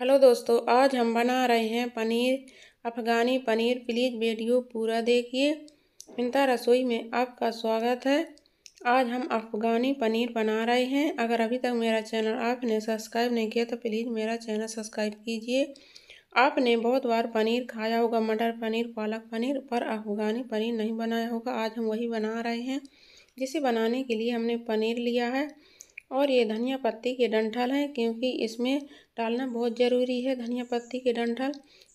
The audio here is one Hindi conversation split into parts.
हेलो दोस्तों, आज हम बना रहे हैं पनीर, अफ़गानी पनीर। प्लीज़ वीडियो पूरा देखिए। इंता रसोई में आपका स्वागत है। आज हम अफ़गानी पनीर बना रहे हैं। अगर अभी तक मेरा चैनल आपने सब्सक्राइब नहीं किया तो प्लीज़ मेरा चैनल सब्सक्राइब कीजिए। आपने बहुत बार पनीर खाया होगा, मटर पनीर, पालक पनीर, पर अफ़गानी पनीर नहीं बनाया होगा। आज हम वही बना रहे हैं, जिसे बनाने के लिए हमने पनीर लिया है। और ये धनिया पत्ती के डंठल हैं क्योंकि इसमें डालना बहुत ज़रूरी है। धनिया पत्ती के डंठल,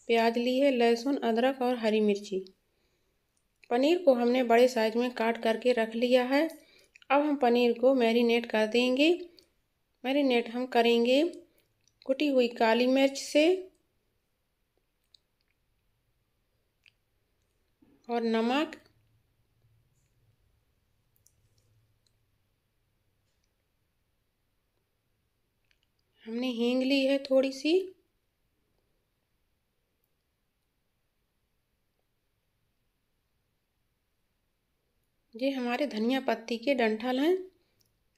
प्याज ली है, लहसुन, अदरक और हरी मिर्ची। पनीर को हमने बड़े साइज़ में काट करके रख लिया है। अब हम पनीर को मैरिनेट कर देंगे। मैरिनेट हम करेंगे कुटी हुई काली मिर्च से और नमक हमने हींग ली है थोड़ी सी। ये हमारे धनिया पत्ती के डंठल हैं।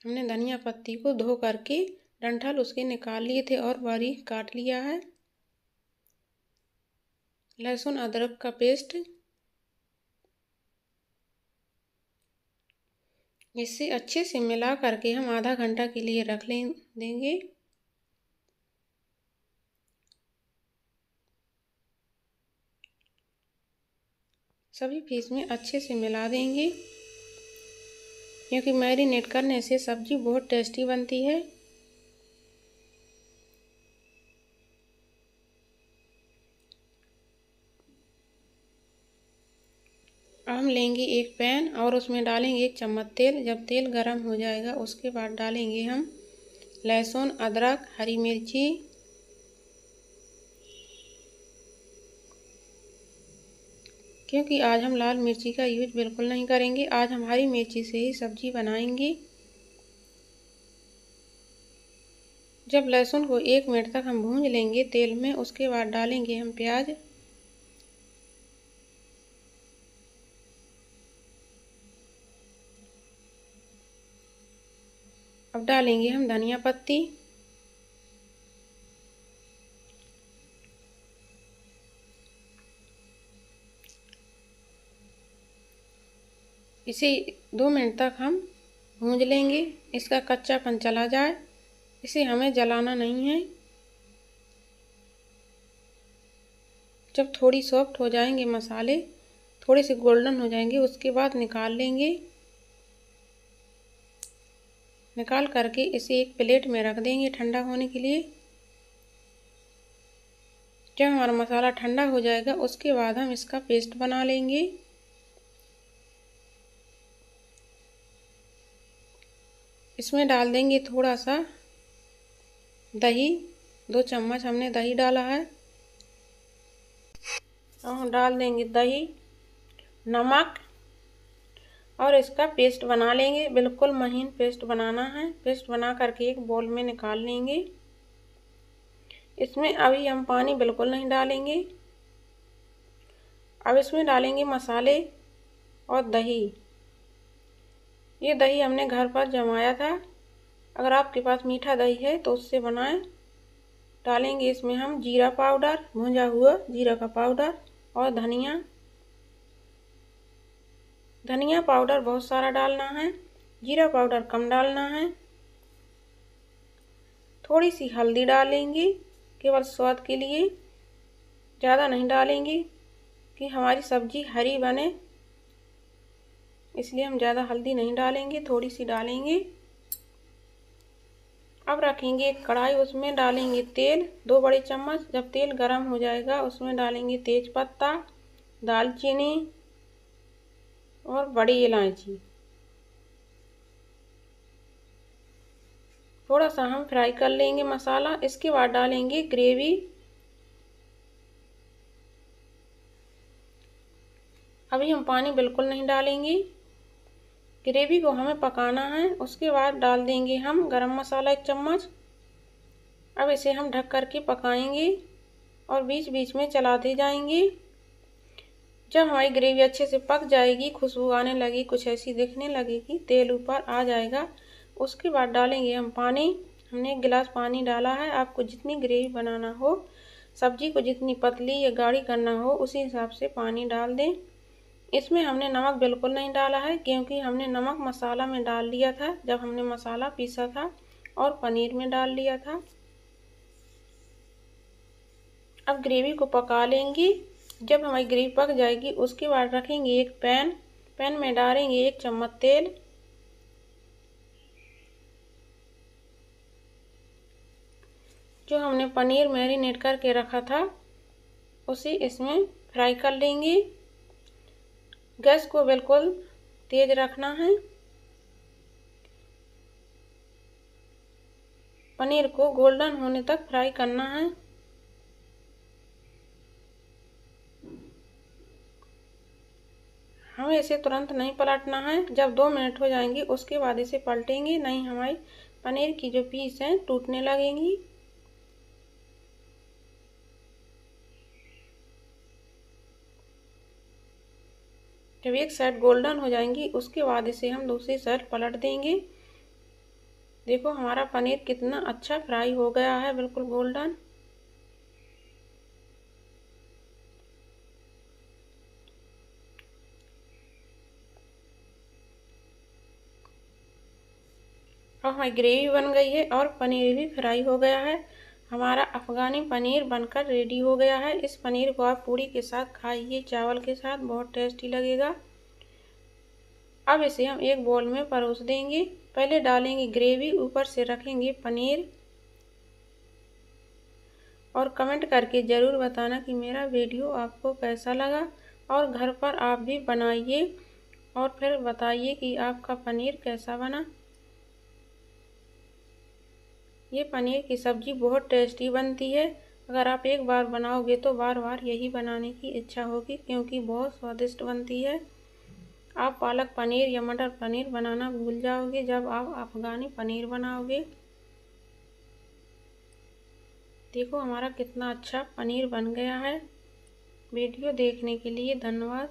हमने धनिया पत्ती को धो करके डंठल उसके निकाल लिए थे और बारीक काट लिया है। लहसुन अदरक का पेस्ट। इसे अच्छे से मिला करके हम आधा घंटा के लिए रख लें, देंगे। सभी पीस में अच्छे से मिला देंगे। क्योंकि मैरिनेट करने से सब्ज़ी बहुत टेस्टी बनती है। हम लेंगे एक पैन और उसमें डालेंगे एक चम्मच तेल। जब तेल गर्म हो जाएगा, उसके बाद डालेंगे हम लहसुन, अदरक, हरी मिर्ची क्योंकि आज हम लाल मिर्ची का यूज़ बिल्कुल नहीं करेंगे। आज हम हरी मिर्ची से ही सब्ज़ी बनाएँगे। जब लहसुन को एक मिनट तक हम भूंज लेंगे तेल में, उसके बाद डालेंगे हम प्याज। अब डालेंगे हम धनिया पत्ती। इसे दो मिनट तक हम भूंज लेंगे। इसका कच्चापन चला जाए। इसे हमें जलाना नहीं है। जब थोड़ी सॉफ्ट हो जाएँगे मसाले, थोड़े से गोल्डन हो जाएँगे, उसके बाद निकाल लेंगे। निकाल करके इसे एक प्लेट में रख देंगे ठंडा होने के लिए। जब हमारा मसाला ठंडा हो जाएगा, उसके बाद हम इसका पेस्ट बना लेंगे। इसमें डाल देंगे थोड़ा सा दही। दो चम्मच हमने दही डाला है। और डाल देंगे दही, नमक और इसका पेस्ट बना लेंगे। बिल्कुल महीन पेस्ट बनाना है। पेस्ट बना करके एक बोल में निकाल लेंगे। इसमें अभी हम पानी बिल्कुल नहीं डालेंगे। अब इसमें डालेंगे मसाले और दही। ये दही हमने घर पर जमाया था। अगर आपके पास मीठा दही है तो उससे बनाएँ। डालेंगे इसमें हम जीरा पाउडर, भुंजा हुआ जीरा का पाउडर और धनिया। धनिया पाउडर बहुत सारा डालना है, जीरा पाउडर कम डालना है। थोड़ी सी हल्दी डालेंगे, केवल स्वाद के लिए। ज़्यादा नहीं डालेंगे कि हमारी सब्ज़ी हरी बने। इसलिए हम ज़्यादा हल्दी नहीं डालेंगे, थोड़ी सी डालेंगे। अब रखेंगे एक कढ़ाई, उसमें डालेंगे तेल, दो बड़े चम्मच। जब तेल गर्म हो जाएगा, उसमें डालेंगे तेज पत्ता दालचीनी और बड़ी इलायची। थोड़ा सा हम फ्राई कर लेंगे मसाला। इसके बाद डालेंगे ग्रेवी। अभी हम पानी बिल्कुल नहीं डालेंगे। ग्रेवी को हमें पकाना है, उसके बाद डाल देंगे हम गरम मसाला एक चम्मच। अब इसे हम ढक कर के पकाएँगे और बीच बीच में चलाते जाएँगे। जब हमारी ग्रेवी अच्छे से पक जाएगी, खुशबू आने लगी, कुछ ऐसी दिखने लगेगी, तेल ऊपर आ जाएगा। उसके बाद डालेंगे हम पानी। हमने एक गिलास पानी डाला है। आपको जितनी ग्रेवी बनाना हो, सब्ज़ी को जितनी पतली या गाढ़ी करना हो, उसी हिसाब से पानी डाल दें। इसमें हमने नमक बिल्कुल नहीं डाला है, क्योंकि हमने नमक मसाला में डाल लिया था, जब हमने मसाला पीसा था और पनीर में डाल लिया था। अब ग्रेवी को पका लेंगे। जब हमारी ग्रेवी पक जाएगी, उसके बाद रखेंगे एक पैन। पैन में डालेंगे एक चम्मच तेल। जो हमने पनीर मैरिनेट करके रखा था, उसे इसमें फ्राई कर लेंगे। गैस को बिल्कुल तेज रखना है। पनीर को गोल्डन होने तक फ्राई करना है। हमें इसे तुरंत नहीं पलटना है। जब दो मिनट हो जाएँगे, उसके बाद इसे पलटेंगे, नहीं हमारी पनीर की जो पीस हैं, टूटने लगेंगी। जब एक साइड गोल्डन हो जाएँगी, उसके बाद इसे हम दूसरी साइड पलट देंगे। देखो, हमारा पनीर कितना अच्छा फ्राई हो गया है, बिल्कुल गोल्डन। अब हमारी ग्रेवी बन गई है और पनीर भी फ्राई हो गया है। हमारा अफ़गानी पनीर बनकर रेडी हो गया है। इस पनीर को आप पूड़ी के साथ खाइए, चावल के साथ, बहुत टेस्टी लगेगा। अब इसे हम एक बॉल में परोस देंगे। पहले डालेंगे ग्रेवी ऊपर से रखेंगे पनीर। और कमेंट करके ज़रूर बताना कि मेरा वीडियो आपको कैसा लगा। और घर पर आप भी बनाइए और फिर बताइए कि आपका पनीर कैसा बना। ये पनीर की सब्ज़ी बहुत टेस्टी बनती है। अगर आप एक बार बनाओगे तो बार बार यही बनाने की इच्छा होगी क्योंकि बहुत स्वादिष्ट बनती है। आप पालक पनीर या मटर पनीर बनाना भूल जाओगे जब आप अफ़गानी पनीर बनाओगे। देखो हमारा कितना अच्छा पनीर बन गया है। वीडियो देखने के लिए धन्यवाद।